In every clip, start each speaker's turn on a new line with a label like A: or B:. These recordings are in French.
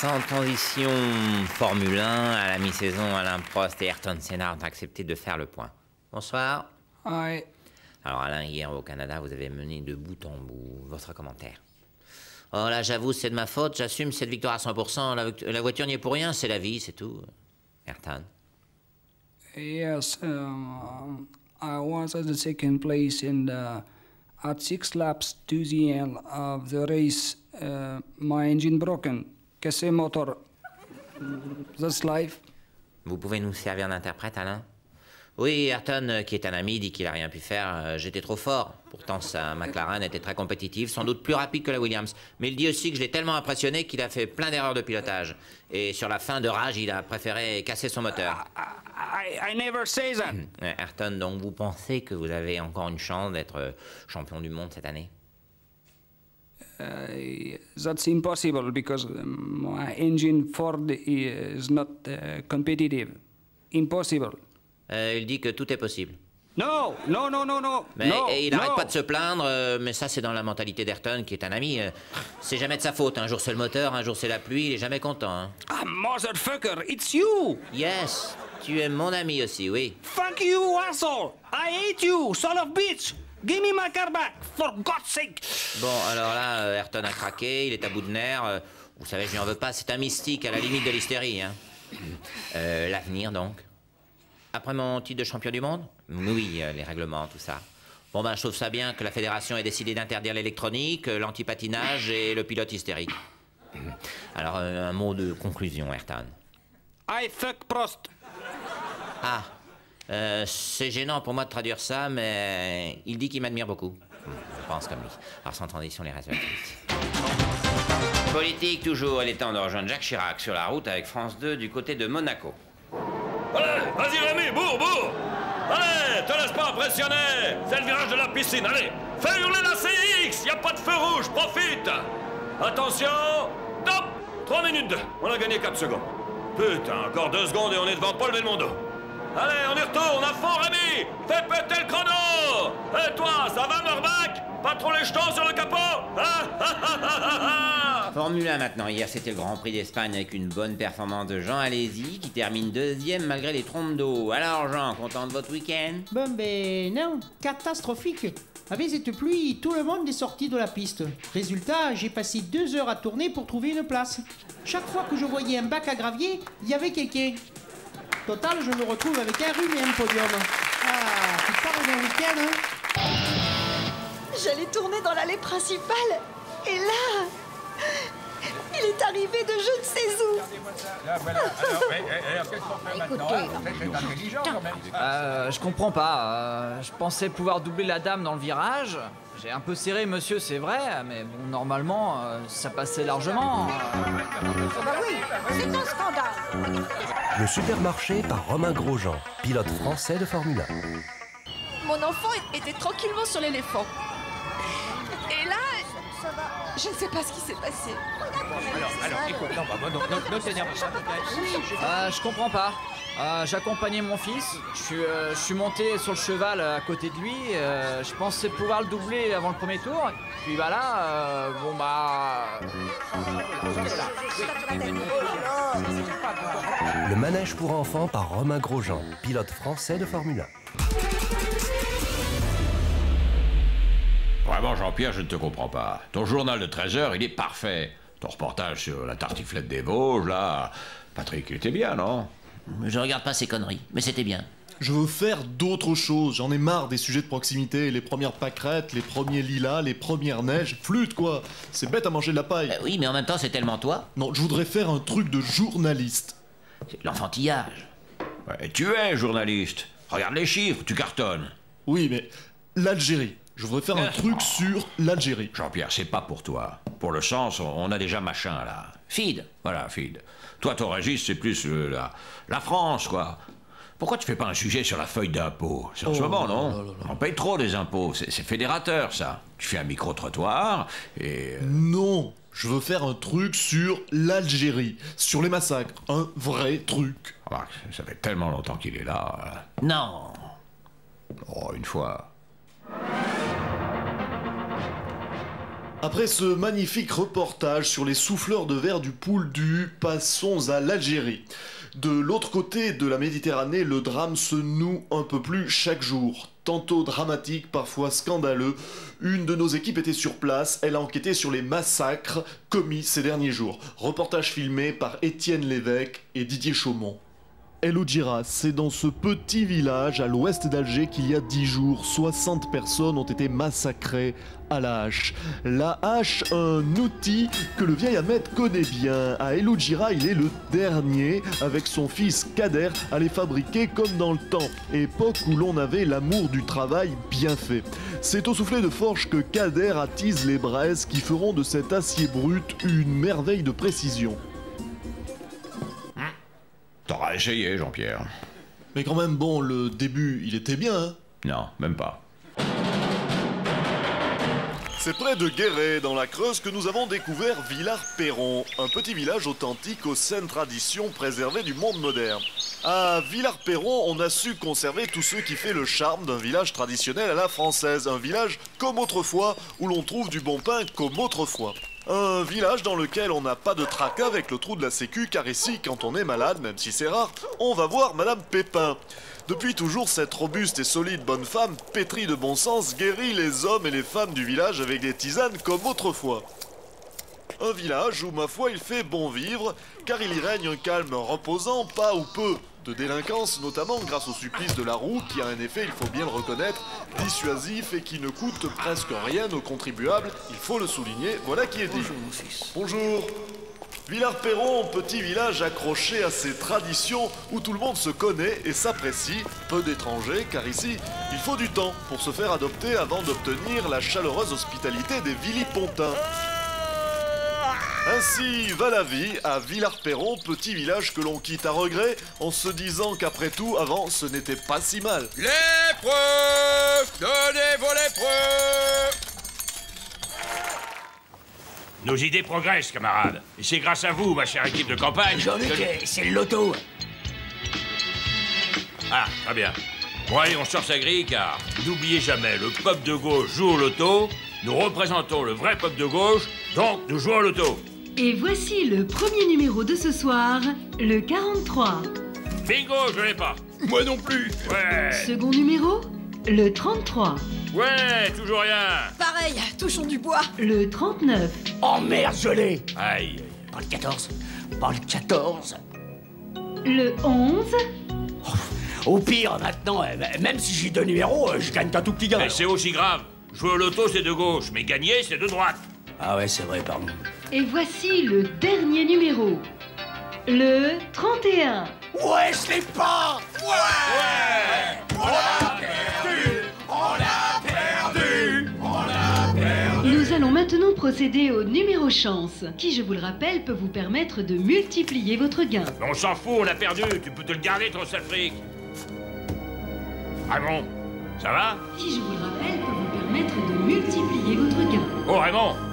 A: Sans transition, Formule 1, à la mi-saison, Alain Prost et Ayrton Senna ont accepté de faire le point. Bonsoir.
B: Ouais.
A: Alors Alain, hier au Canada, vous avez mené de bout en bout. Votre commentaire Oh là, j'avoue, c'est de ma faute, j'assume cette victoire à 100%. La, la voiture n'y est pour rien, c'est la vie, c'est tout. Ayrton
B: Yes, um, I was at the second place and uh, at six laps to the end of the race, uh, my engine broken. Cassé moteur. That's life.
A: Vous pouvez nous servir d'interprète, Alain? Oui, Ayrton, euh, qui est un ami, dit qu'il a rien pu faire. euh, J'étais trop fort. Pourtant, sa McLaren était très compétitive, sans doute plus rapide que la Williams. Mais il dit aussi que je l'ai tellement impressionné qu'il a fait plein d'erreurs de pilotage. Et sur la fin de rage, il a préféré casser son moteur.
B: I, I never say that.
A: Ayrton, donc vous pensez que vous avez encore une chance d'être euh, champion du monde cette année?
B: That's impossible because um, my engine Ford is not uh, competitive. Impossible.
A: Euh, Il dit que tout est possible.
B: No, no, no, no, no.
A: Mais et il arrête
B: no.
A: pas de se plaindre, euh, mais ça c'est dans la mentalité d'Ayrton, qui est un ami. euh, c'est jamais de sa faute. Un jour c'est le moteur, un jour c'est la pluie, il est jamais content. hein.
B: Ah, motherfucker, it's you!
A: Yes, tu es mon ami aussi, oui.
B: Fuck you, asshole! I hate you, son of bitch! Give me my car back, for God's sake!
A: Bon, alors là, euh, Ayrton a craqué, il est à bout de nerfs. euh, vous savez, je lui en veux pas, c'est un mystique à la limite de l'hystérie. Hein. Euh, L'avenir donc Après mon titre de champion du monde? Oui, les règlements, tout ça. Bon ben, je trouve ça bien que la fédération ait décidé d'interdire l'électronique, l'antipatinage et le pilote hystérique. Alors, un mot de conclusion, Ayrton.
B: I fuck Prost.
A: Ah, euh, c'est gênant pour moi de traduire ça, mais il dit qu'il m'admire beaucoup. Je pense comme lui. Alors sans transition, les restes. Politique toujours, il est temps de rejoindre Jacques Chirac sur la route avec France 2 du côté de Monaco.
C: Allez, vas-y Rémi, bourre, bourre Allez, te laisse pas impressionner C'est le virage de la piscine, allez Fais hurler la CX Y a pas de feu rouge, profite Attention Top 3 minutes 2, on a gagné 4 secondes. Putain, encore 2 secondes et on est devant Paul Belmondo. Allez, on y retourne, à fond Rémi Fais péter le chrono Et toi, ça va Norbac Pas trop les jetons sur le capot? Hein Ah, ah, ah, ah, ah
A: Formule 1 maintenant. Hier, c'était le Grand Prix d'Espagne avec une bonne performance de Jean Alési qui termine deuxième malgré les trompes d'eau. Alors Jean, content de votre week-end?
D: Bon ben non, catastrophique. Avec cette pluie, tout le monde est sorti de la piste. Résultat, j'ai passé deux heures à tourner pour trouver une place. Chaque fois que je voyais un bac à gravier, il y avait quelqu'un. Total, je me retrouve avec un rhume et un podium. Ah, tu parles d'un week-end, hein
E: J'allais tourner dans l'allée principale. Et là, il est arrivé de je ne sais où.
F: Euh, je comprends pas. euh, je pensais pouvoir doubler la dame dans le virage. J'ai un peu serré, monsieur, c'est vrai, mais bon, normalement, euh, ça passait largement.
E: Bah oui, c'est un scandale.
G: Le supermarché par Romain Grosjean, pilote français de Formule 1.
E: Mon enfant était tranquillement sur l'éléphant. Et là, je ne sais pas ce qui s'est passé.
F: Euh, je comprends pas. Euh, J'accompagnais mon fils. Je suis, euh, je suis monté sur le cheval à côté de lui. euh, je pensais pouvoir le doubler avant le premier tour. Puis bah là, euh, bon bah.
G: Le manège pour enfants par Romain Grosjean, pilote français de Formule 1.
C: Vraiment, Jean-Pierre, je ne te comprends pas. Ton journal de 13 heures, il est parfait. Ton reportage sur la tartiflette des Vosges, là. Patrick, il était bien, non?
A: Je regarde pas ces conneries, mais c'était bien.
H: Je veux faire d'autres choses. J'en ai marre des sujets de proximité. Les premières pâquerettes, les premiers lilas, les premières neiges. Flûte, quoi. C'est bête à manger de la paille.
A: Euh, oui, mais en même temps, c'est tellement toi.
H: Non, je voudrais faire un truc de journaliste.
A: C'est l'enfantillage.
C: Ouais, Tu es journaliste. Regarde les chiffres, tu cartonnes.
H: Oui, mais l'Algérie. Je voudrais faire un truc sur l'Algérie.
C: Jean-Pierre, c'est pas pour toi. Pour le sens, on- a déjà machin, là.
A: Feed.
C: Voilà, Fid. Toi, ton registre, c'est plus euh, la, la France, quoi. Pourquoi tu fais pas un sujet sur la feuille d'impôt? C'est en ce
H: Oh
C: moment, non?
H: là là là.
C: On paye trop des impôts. C'est c'est fédérateur, ça. Tu fais un micro-trottoir et... euh,
H: Non, je veux faire un truc sur l'Algérie. Sur les massacres. Un vrai truc.
C: remarque, ça fait tellement longtemps qu'il est là. euh.
A: Non.
C: Oh, une fois.
H: Après ce magnifique reportage sur les souffleurs de verre du poule du, passons à l'Algérie. De l'autre côté de la Méditerranée, le drame se noue un peu plus chaque jour. Tantôt dramatique, parfois scandaleux, une de nos équipes était sur place, elle a enquêté sur les massacres commis ces derniers jours. Reportage filmé par Étienne Lévesque et Didier Chaumont. El Oudjira, c'est dans ce petit village à l'ouest d'Alger qu'il y a dix jours, 60 personnes ont été massacrées à la hache. La hache, un outil que le vieil Ahmed connaît bien. À El Oudjira, il est le dernier, avec son fils Kader, à les fabriquer comme dans le temps, époque où l'on avait l'amour du travail bien fait. C'est au soufflet de forge que Kader attise les braises qui feront de cet acier brut une merveille de précision.
C: T'auras essayé, Jean-Pierre.
H: Mais quand même, bon, le début, il était bien, hein
C: Non, même pas.
H: C'est près de Guéret, dans la Creuse, que nous avons découvert Villars-Perron, un petit village authentique aux saines traditions préservées du monde moderne. À Villars-Perron, on a su conserver tout ce qui fait le charme d'un village traditionnel à la française, un village comme autrefois, où l'on trouve du bon pain comme autrefois. Un village dans lequel on n'a pas de tracas avec le trou de la sécu, car ici, quand on est malade, même si c'est rare, on va voir Madame Pépin. Depuis toujours, cette robuste et solide bonne femme, pétrie de bon sens, guérit les hommes et les femmes du village avec des tisanes comme autrefois. Un village où, ma foi, il fait bon vivre, car il y règne un calme reposant, pas ou peu de délinquance, notamment grâce au supplice de la roue, qui a un effet, il faut bien le reconnaître, dissuasif et qui ne coûte presque rien aux contribuables, il faut le souligner, voilà qui est dit. Bonjour, mon fils. Bonjour. Villars-Perron, petit village accroché à ses traditions où tout le monde se connaît et s'apprécie, peu d'étrangers, car ici, il faut du temps pour se faire adopter avant d'obtenir la chaleureuse hospitalité des Villipontins. Ainsi va la vie à Villars-Perron, petit village que l'on quitte à regret, en se disant qu'après tout, avant, ce n'était pas si mal.
C: L'épreuve Donnez-vous l'épreuve Nos idées progressent, camarades. Et c'est grâce à vous, ma chère équipe de campagne.
I: Jean-Luc,
C: que-
I: c'est le loto.
C: Ah, très bien. Bon, allez, on sort sa grille, car n'oubliez jamais, le peuple de gauche joue au loto. Nous représentons le vrai peuple de gauche, donc nous jouons au loto.
J: Et voici le premier numéro de ce soir, le 43.
C: Bingo, je l'ai pas. Moi non plus. Ouais.
J: Second numéro, le 33.
C: Ouais, toujours rien.
E: Pareil, touchons du bois.
J: Le 39.
I: Oh merde, je l'ai.
C: Aïe.
I: Pas le 14. Pas le 14.
J: Le 11.
I: Au pire, maintenant, euh, même si j'ai deux numéros, euh, je gagne qu'un tout petit gain.
C: Mais c'est aussi grave. Jouer au loto, c'est de gauche, mais gagner, c'est de droite.
I: Ah ouais, c'est vrai, pardon.
J: Et voici le dernier numéro, le 31.
I: Ouais, je l'ai pas Ouais On l'a perdu On l'a perdu On l'a perdu
J: Nous allons maintenant procéder au numéro chance, qui, je vous le rappelle, peut vous permettre de multiplier votre gain.
C: On s'en fout, on l'a perdu. Tu peux te le garder, ton sale fric. Raymond, ça va?
J: Qui, je vous le rappelle, peut vous permettre de multiplier votre gain.
C: Oh, Raymond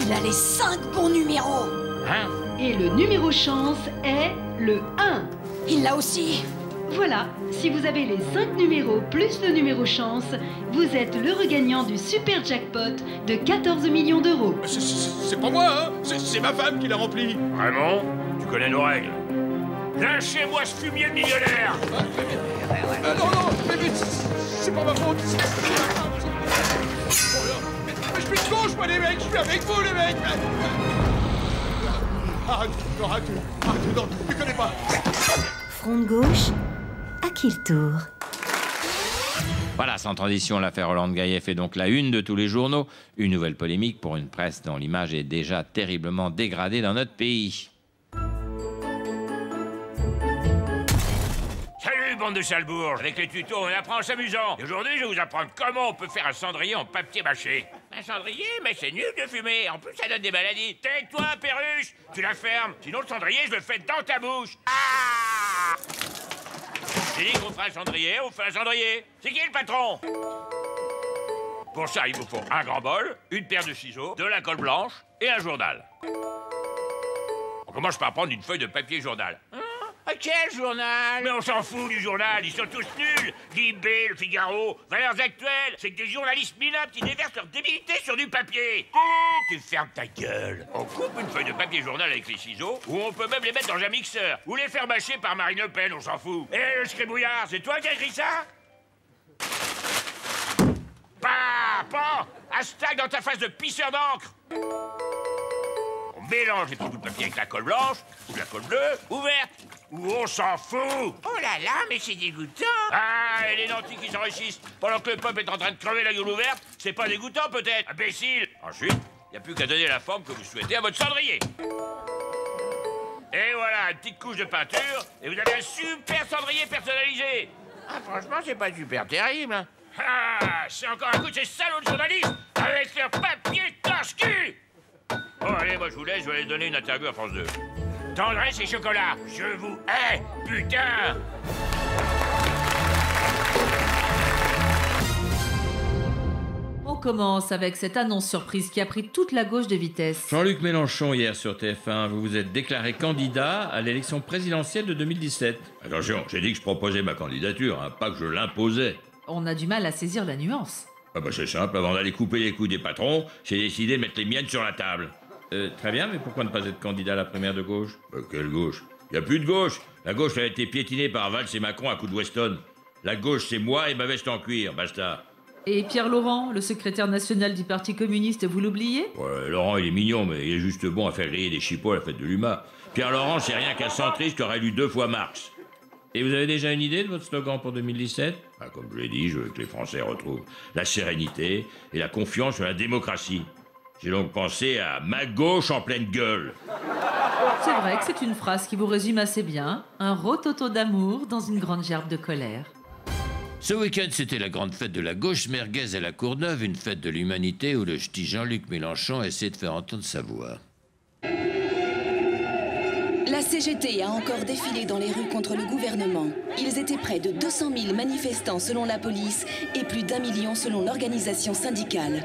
E: Il a les cinq bons numéros.
C: Hein?
J: Et le numéro chance est le 1.
E: Il l'a aussi.
J: Voilà, si vous avez les 5 numéros plus le numéro chance, vous êtes l'heureux gagnant du super jackpot de 14 millions d'euros.
C: C'est pas moi, hein C'est ma femme qui l'a rempli. Raymond, tu connais nos règles. Lâchez-moi ce fumier de millionnaire
K: non, non, mais, mais c'est pas ma faute. De gauche, moi, les mecs. Je suis avec vous, les mecs. Arrête, non, arrête, arrête, non, ne connais pas.
L: Front de gauche, à qui le tour
A: Voilà, sans transition, l'affaire Roland Gaillet fait donc la une de tous les journaux. Une nouvelle polémique pour une presse dont l'image est déjà terriblement dégradée dans notre pays.
C: Avec les tutos, on apprend en s'amusant. Aujourd'hui, je vais vous apprendre comment on peut faire un cendrier en papier mâché. Un cendrier Mais c'est nul de fumer. En plus, ça donne des maladies. Tais-toi, perruche Tu la fermes. Sinon, le cendrier, je le fais dans ta bouche. Ah J'ai dit qu'on ferait un cendrier, on fait un cendrier. C'est qui le patron Pour ça, il vous faut un grand bol, une paire de ciseaux, de la colle blanche et un journal. On commence par prendre une feuille de papier journal.
M: À quel journal.
C: Mais on s'en fout du journal, ils sont tous nuls. Libé, le Figaro, Valeurs Actuelles, c'est que des journalistes minables qui déversent leur débilité sur du papier. Mmh, Tu fermes ta gueule. On coupe une feuille de papier journal avec les ciseaux, ou on peut même les mettre dans un mixeur, ou les faire mâcher par Marine Le Pen, on s'en fout. Eh, le scribouillard, c'est toi qui as écrit ça? Pas. Hashtag dans ta face de pisseur d'encre. On mélange les petits bouts de papier avec la colle blanche, ou la colle bleue, ouverte, ou on s'en fout
M: Oh là là, mais c'est dégoûtant
C: Ah, et les nantis qui s'enrichissent pendant que le peuple est en train de crever la gueule ouverte, c'est pas dégoûtant peut-être Imbécile Ensuite, il a plus qu'à donner la forme que vous souhaitez à votre cendrier Et voilà, une petite couche de peinture, et vous avez un super cendrier personnalisé
M: Ah, franchement, c'est pas super terrible. hein.
C: Ah, c'est encore un coup de ces salauds de journalistes avec leur papier cache-cul Bon, allez, moi je vous laisse, je vais aller donner une interview à France 2. Tendresse et chocolat, je vous hais, putain
N: On commence avec cette annonce surprise qui a pris toute la gauche de vitesse.
O: Jean-Luc Mélenchon, hier sur TF1, vous vous êtes déclaré candidat à l'élection présidentielle de 2017.
P: Attention, j'ai dit que je proposais ma candidature, hein, pas que je l'imposais.
N: On a du mal à saisir la nuance.
P: Ah bah c'est simple, avant d'aller couper les coups des patrons, j'ai décidé de mettre les miennes sur la table.
O: Euh, très bien, mais pourquoi ne pas être candidat à la primaire de gauche?
P: Bah, quelle gauche? Y a plus de gauche La gauche a été piétinée par Valls et Macron à coups de Weston. La gauche, c'est moi et ma veste en cuir, basta.
N: Et Pierre Laurent, le secrétaire national du Parti communiste, vous l'oubliez?
P: Ouais, Laurent, il est mignon, mais il est juste bon à faire griller des chipots à la fête de l'UMA. Pierre Laurent, c'est rien qu'un centriste qui aurait lu deux fois Marx.
O: Et vous avez déjà une idée de votre slogan pour 2017
P: Ah, comme je l'ai dit, je veux que les Français retrouvent la sérénité et la confiance sur la démocratie. J'ai donc pensé à ma gauche en pleine gueule.
N: C'est vrai que c'est une phrase qui vous résume assez bien. Un rototo d'amour dans une grande gerbe de colère.
A: Ce week-end, c'était la grande fête de la gauche merguez à la Courneuve, une fête de l'humanité où le ch'ti Jean-Luc Mélenchon essaie de faire entendre sa voix.
Q: La CGT a encore défilé dans les rues contre le gouvernement. Ils étaient près de 200 000 manifestants selon la police et plus d'un million selon l'organisation syndicale.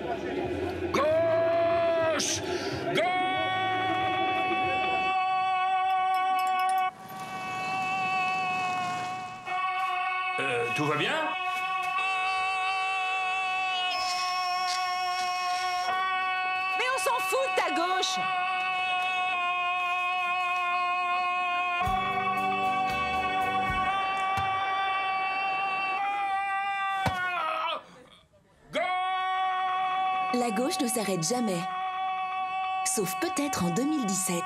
C: Euh, tout va bien?
E: Mais on s'en fout de ta gauche
Q: La gauche ne s'arrête jamais. Sauf peut-être en 2017.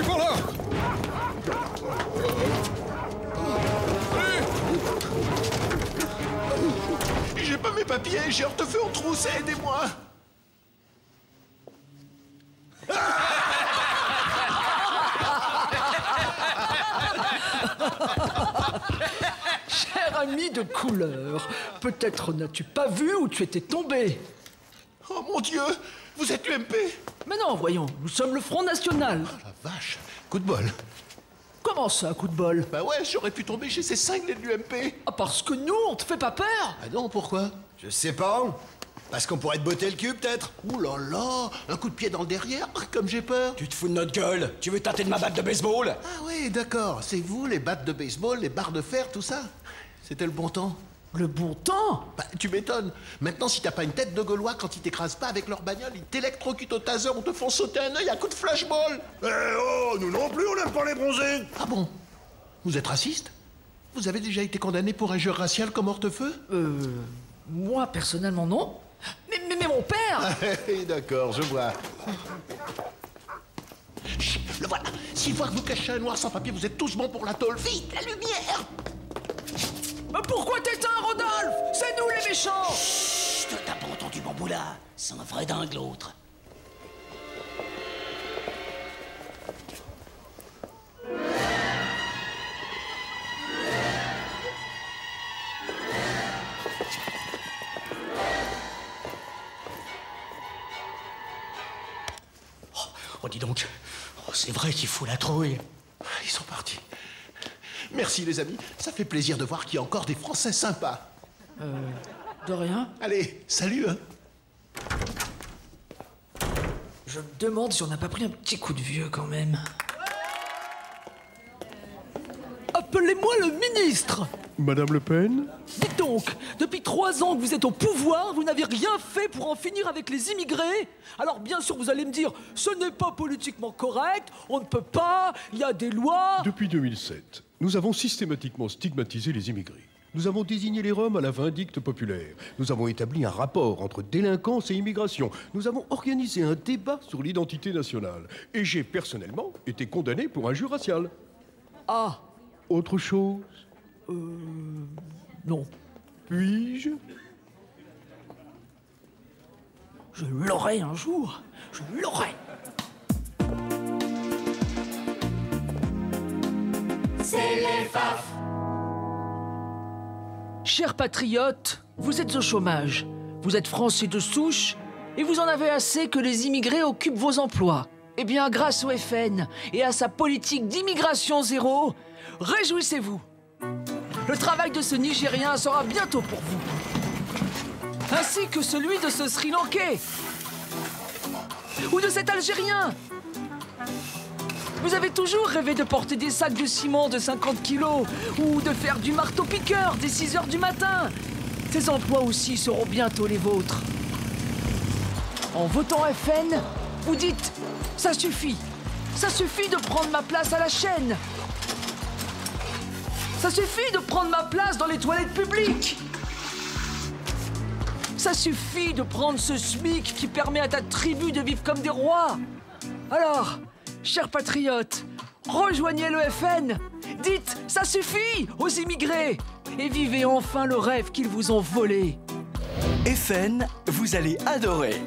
I: Il est par là
R: J'ai pas mes papiers, j'ai hortefeux en trousse, aidez-moi.
S: Cher ami de couleur, peut-être n'as-tu pas vu où tu étais tombé?
R: Oh mon Dieu Vous êtes l'UMP
S: Mais non, voyons, nous sommes le Front National.
R: La vache Coup de bol.
S: Comment ça, coup de bol?
R: Bah ouais, j'aurais pu tomber chez ces cinglés de l'UMP
S: Ah, parce que nous, on te fait pas peur.
R: Ah non, pourquoi?
T: Je sais pas. Parce qu'on pourrait te botter le cul, peut-être.
R: Ouh là là Un coup de pied dans le derrière, comme j'ai peur.
T: Tu te fous de notre gueule. Tu veux tâter de ma batte de baseball?
R: Ah oui, d'accord, c'est vous, les battes de baseball, les barres de fer, tout ça? C'était le bon temps
S: Le bon temps
R: Bah, tu m'étonnes Maintenant, si t'as pas une tête de Gaulois, quand ils t'écrasent pas avec leur bagnole, ils t'électrocutent au taser ou te font sauter un œil à coup de flashball
I: Eh oh, nous non plus, on n'aime pas les bronzés
R: Ah bon? Vous êtes raciste? Vous avez déjà été condamné pour injure raciale comme hortefeux?
S: Euh. Moi, personnellement, non. Mais, mais, mais mon père
R: Ah, D'accord, je vois. Chut, le voilà. S'il voit que vous cachez un noir sans papier, vous êtes tous bons pour la tôle. Vite, la lumière
S: pourquoi t'éteins, Rodolphe? C'est nous les méchants
R: Chut, t'as pas entendu mon boulard C'est un vrai dingue, l'autre. Oh, dis donc. Oh, c'est vrai qu'il faut la trouille. Merci, les amis. Ça fait plaisir de voir qu'il y a encore des Français sympas.
S: Euh. De rien
R: Allez, salut, hein.
S: Je me demande si on n'a pas pris un petit coup de vieux quand même. Appelez-moi le ministre
U: Madame Le Pen
S: Dites donc, depuis trois ans que vous êtes au pouvoir, vous n'avez rien fait pour en finir avec les immigrés Alors bien sûr, vous allez me dire, ce n'est pas politiquement correct, on ne peut pas, il y a des lois...
U: Depuis 2007, nous avons systématiquement stigmatisé les immigrés. Nous avont désigné les Roms à la vindicte populaire. Nous avons établi un rapport entre délinquance et immigration. Nous avons organisé un débat sur l'identité nationale. Et j'ai personnellement été condamné pour injure raciale.
S: Ah
U: Autre chose
S: Euh... Non.
U: Puis-je?
S: Je l'aurai un jour. Je l'aurai.
I: C'est les faf.
S: Chers patriotes, vous êtes au chômage. Vous êtes français de souche et vous en avez assez que les immigrés occupent vos emplois. Eh bien, grâce au FN et à sa politique d'immigration zéro, réjouissez-vous. Le travail de ce Nigérien sera bientôt pour vous. Ainsi que celui de ce Sri Lankais. Ou de cet Algérien. Vous avez toujours rêvé de porter des sacs de ciment de 50 kilos ou de faire du marteau-piqueur dès 6 heures du matin. Ces emplois aussi seront bientôt les vôtres. En votant FN, vous dites ça suffit. Ça suffit de prendre ma place à la chaîne. Ça suffit de prendre ma place dans les toilettes publiques. Ça suffit de prendre ce SMIC qui permet à ta tribu de vivre comme des rois. Alors, chers patriotes, rejoignez le FN. Dites ça suffit aux immigrés et vivez enfin le rêve qu'ils vous ont volé.
V: FN, vous allez adorer.